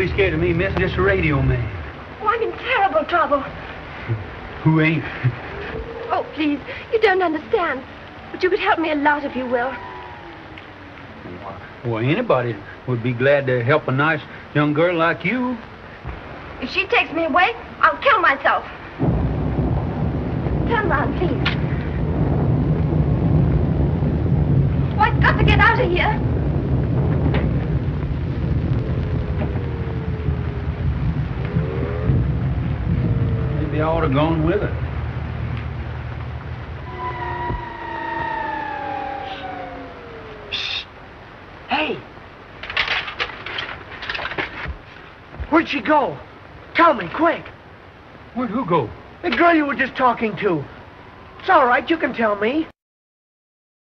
be scared of me, miss. Just a radio man. Oh, I'm in terrible trouble. Who ain't? Oh, please, you don't understand. But you could help me a lot if you will. Well, anybody would be glad to help a nice young girl like you. If she takes me away, I'll kill myself. Turn around, please. Oh, I've got to get out of here. I ought to gone with her. Hey! Where'd she go? Tell me, quick. Where'd who go? The girl you were just talking to. It's all right, you can tell me.